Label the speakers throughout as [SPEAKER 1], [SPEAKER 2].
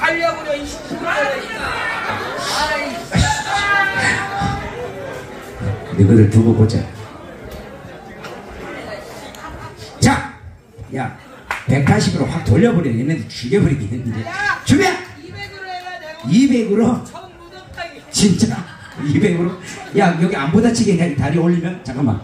[SPEAKER 1] 가려고려 이
[SPEAKER 2] 너희들 두고 보자. 자, 야, 180으로 확 돌려버려. 얘네들!
[SPEAKER 1] 200으로 해라 내가
[SPEAKER 2] 200으로?
[SPEAKER 1] 처음 묻었다 이게.
[SPEAKER 2] 진짜? 200으로? 야, 여기 안 부딪히게 그냥 다리 올리면? 잠깐만.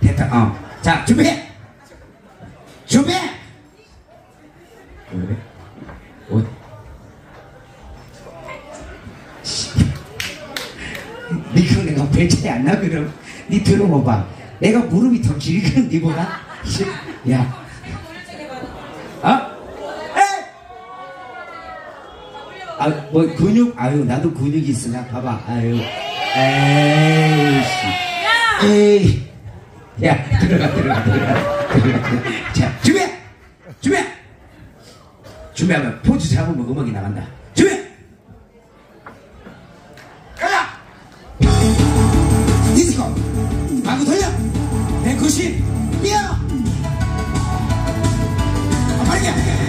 [SPEAKER 2] 됐다, 어. 자, 준비! 준비! 그 니가 내가 배 차이 안 나거든. 니 들어봐봐. 내가 무릎이 더 길거든, 니보다. 야. 어? 에? 아, 뭐, 근육, 아유, 나도 근육이 있으나, 봐봐, 아유. 에이씨. 에이. 야, 들어가, 들어가. 들어가, 들어가. 자, 준비! 준비! 준비하면 포즈 잡으면 음악이 나간다. 준비! 아,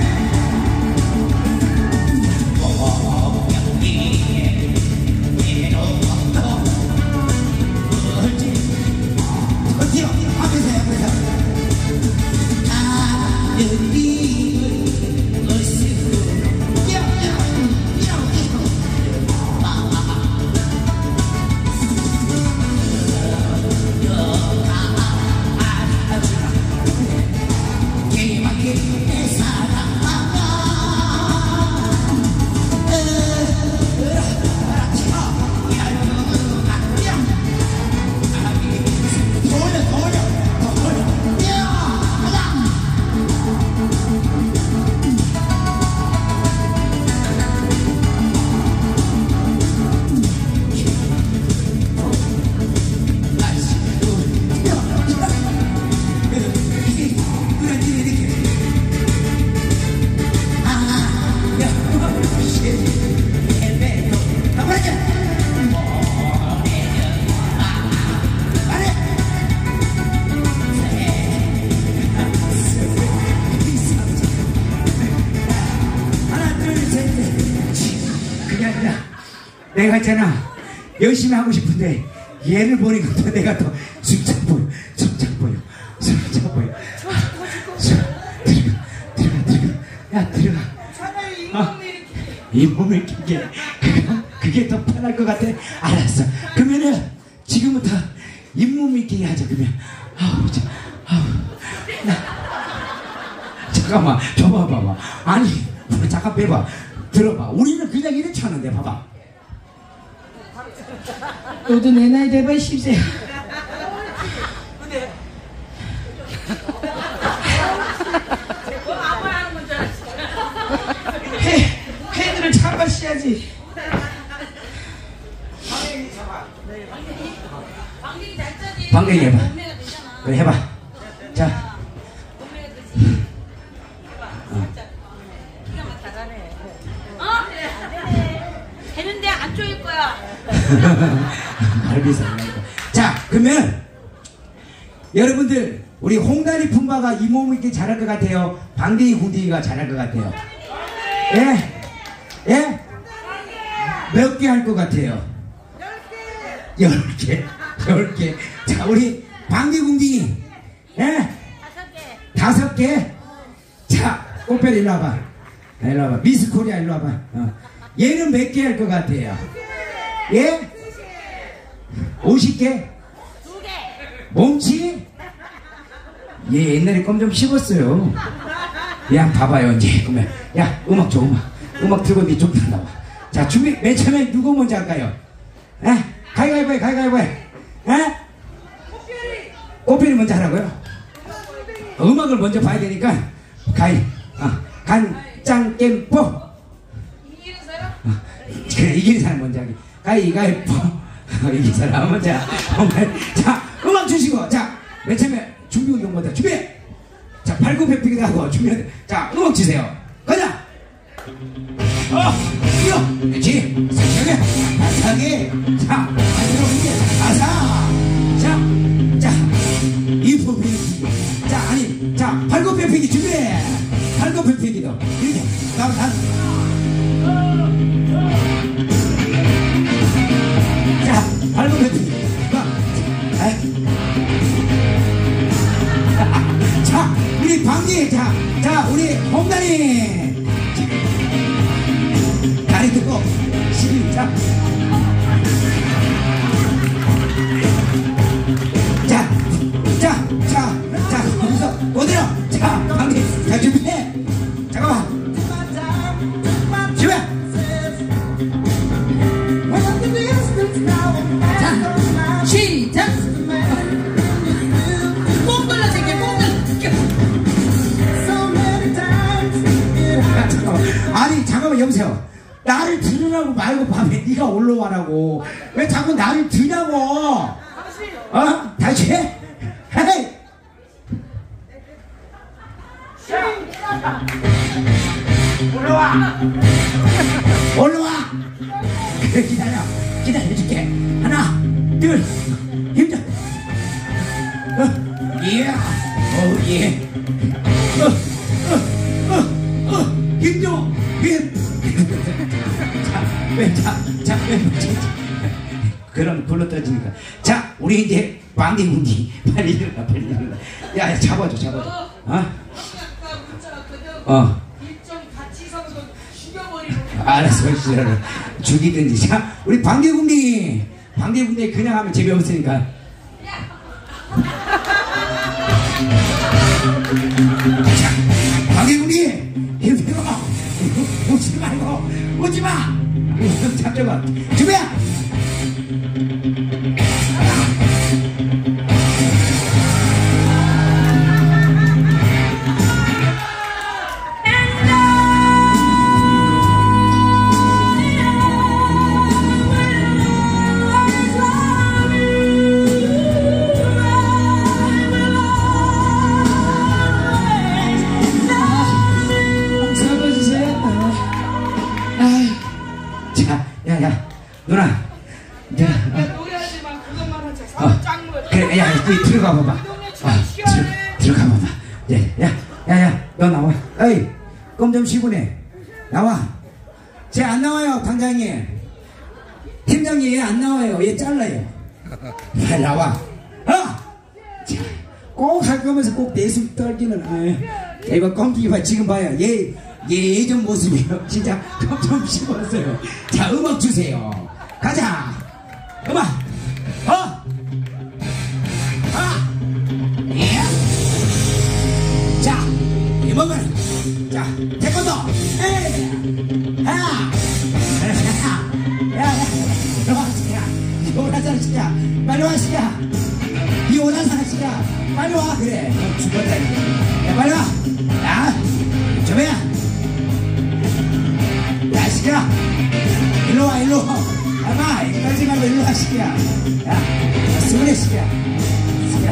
[SPEAKER 2] 아니라 내가 있잖아. 열심히 하고 싶은데 얘를 보니까 또 내가 더 숨차 보여. 숨차 보여. 숨차 보여. 숨, 들어가. 들어가 들어가 야 들어가
[SPEAKER 1] 차라리
[SPEAKER 2] 아.
[SPEAKER 1] 이
[SPEAKER 2] 몸을 끼게 그게, 더 편할 것 같아. 알았어. 그러면은 지금부터 잇몸 있게 하자 그러면. 아우 자, 아우. 나 잠깐만. 저 봐봐봐. 아니 잠깐 빼봐 들어봐 우리는 그냥 이렇게 하는데 봐봐
[SPEAKER 3] 너도 내 나이 돼봐 10세
[SPEAKER 1] 근데 뭐 아무 하는 건줄 알았어.
[SPEAKER 3] 해 해들을 잡아셔야지
[SPEAKER 1] 방귀 잘 짜지.
[SPEAKER 2] 방귀 해봐. 그래 해봐
[SPEAKER 1] 쪼일 거야.
[SPEAKER 2] 알비서 자 그러면 여러분들 우리 홍다리 품바가 이 몸을 이렇게 잘할 것 같아요 방댕이 궁디기가 잘할 것 같아요 예? 예? 몇 개 할 것 같아요? 열 개. 열 개. 자, 우리 방귀 궁디기. 예?
[SPEAKER 1] 다섯 개.
[SPEAKER 2] 다섯 개. 자, 꽃별 일로 와봐. 아, 일로 와봐. 미스 코리아 일로 와봐. 어. 얘는 몇 개 할 것 같아요? 예? 50개?
[SPEAKER 1] 두 개.
[SPEAKER 2] 몸치? 얘 옛날에 껌 좀 씹었어요. 야, 봐봐요, 이제. 그러면. 야, 음악 줘, 음악. 음악 틀고 니좀 나와. 자, 준비, 맨 처음에 누구 먼저 할까요? 에? 가위가위보 해, 가위가위보 해. 에? 꽃별이 먼저 하라고요? 음악을 먼저 봐야 되니까, 가위, 어, 간, 짱, 겜, 뽀. 그래, 이기는 사람 먼저 하기. 가위가위보. 이긴 사람 먼저. 자, 음악 주시고, 자, 맨 처음에 준비 운동부터 준비! 자, 발굽혀피기도 하고, 준비 자, 음악 주세요. 가자! 어, 이거, 그렇지. 세차게, 바삭하게. 자, 안들어오는 게, 방귀, 자, 자, 우리 홍단이. 다리 듣고, 시작. 말고 밤에 네가 올라와라고. 왜 자꾸 나를 드냐고. 어? 다시 해? 헤이. 올라와. 올라와. 그래 기다려. 기다려줄게. 하나 둘 힘줘 어, 예, 어, 예. 어, 어, 힘줘, 힘. 자, 왜, 자, 자, 왜, 자, 그럼 굴러 떠지니까. 자, 우리 이제 방귀군기 빨리 일어나, 빨리 일어나. 야, 야, 잡아줘, 잡아줘. 어? 어. 알았어, 싫어. 죽이든지. 자, 우리 방귀군기. 방귀군기 그냥 하면 재미없으니까. 자. 힘들어. 웃지 말고, 웃지 마. 잠깐만. 준비야. 30분에 나와. 쟤 안 나와요, 당장에. 팀장님 얘 안 나와요. 얘 잘라요. 야, 나와. 어? 자, 꼭할 거면서 꼭 내숨 떨기는. 아유. 이거 껌기기 봐 지금 봐요. 얘, 얘 예전 모습이요. 진짜 껌좀 씹었어요. 자, 음악 주세요. 가자. 빨리 와, 그래. 너 죽었다, 이거. 야, 빨리 와. 야, 저배야. 야, 시야. 일로 와, 일로 와. 아마, 이까지 말고 일로 와, 시야. 야, 스물네 시야. 시야.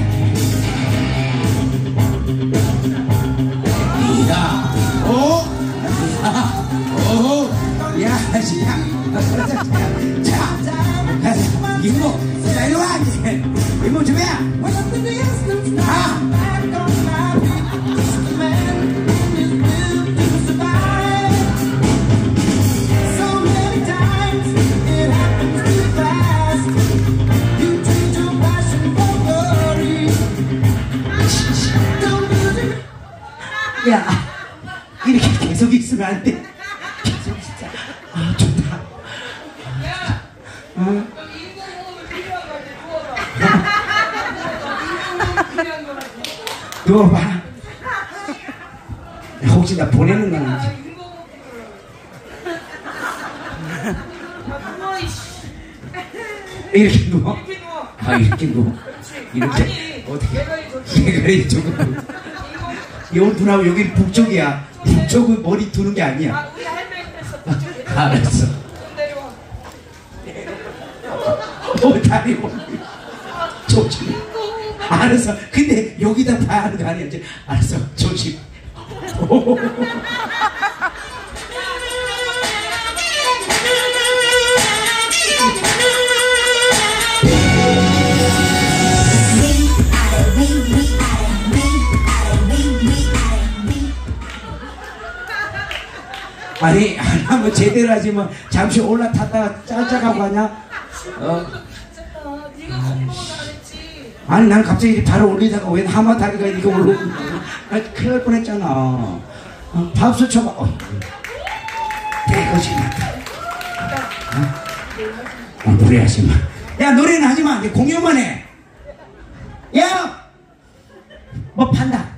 [SPEAKER 2] 이야, 오, 야, 오, 야, 진짜. 자, 야, 이렇게 계속 있으면 안 돼. 계속 진짜. 아, 좋다.
[SPEAKER 1] 거지. 누워봐.
[SPEAKER 2] 혹시 나 보내는 건
[SPEAKER 1] 아,
[SPEAKER 2] 아니지?
[SPEAKER 1] 아.
[SPEAKER 2] 이렇게 누워? 아, 이렇게 누워? 이렇게?
[SPEAKER 1] 아니,
[SPEAKER 2] 어떻게?
[SPEAKER 1] 내가 이 좋지.
[SPEAKER 2] 내 누나고 여기 북쪽이야. 북쪽은 머리 두는 게 아니야.
[SPEAKER 1] 아, 우리 할머니 그랬어. 그쪽에.
[SPEAKER 2] 알았어.
[SPEAKER 1] 좀 내려와.
[SPEAKER 2] 어, 다리 올리. 조심. 알았어. 근데 여기다 봐야 하는 거 아니야. 이제 알았어. 조심. 오. 아니 하나뭐 제대로 하지 뭐 잠시 올라탔다가 짤짝하고 가냐? 어? 아니 난 갑자기 발을 올리다가 웬 하마 다리가 이거 올라오고 아, 큰일 날 뻔했잖아 어, 밥솥 쳐봐 어. 깨끗이 맞다 어? 어, 노래하지 마야 노래는 하지 마 공연만 해야 뭐 판다